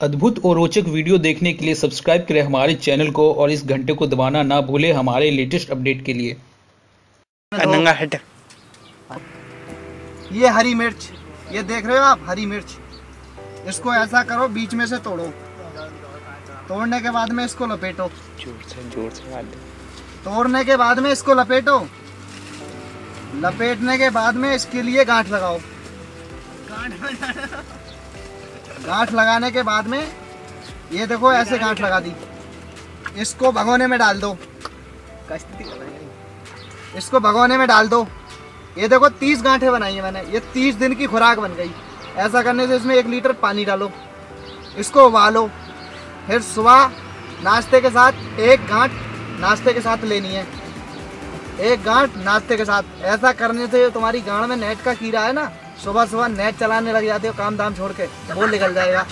अद्भुत और रोचक वीडियो देखने के लिए सब्सक्राइब करें हमारे चैनल को और इस घंटे को दबाना ना भूलें हमारे लेटेस्ट अपडेट के लिए। नंगा हट ये हरी मिर्च। ये देख रहे हो आप? हरी मिर्च। इसको ऐसा करो बीच में से तोड़ो। तोड़ने के बाद में इसको लपेटो। ज़ोर से ज़ोर से तोड़ने के बाद में इसको लपेटो। लपेटने के बाद में इसके लिए गांठ लगाओ। गांठ लगाने के बाद में, ये देखो ऐसे गांठ लगा दी। इसको भगोने में डाल दो। इसको भगोने में डाल दो। ये देखो तीस गांठें बनाई है मैंने। ये तीस दिन की खुराक बन गई। ऐसा करने से इसमें एक लीटर पानी डालो। इसको उबालो। फिर सुबह नाश्ते के साथ एक गांठ नाश्ते के साथ लेनी है। एक गांठ नाश्ते के साथ। ऐसा करने से तुम्हारी गांठ में नेट का कीड़ा है ना? सुबह सुबह नेट चलाने लग जाते हो काम धाम छोड़ के बोल निकल जाएगा।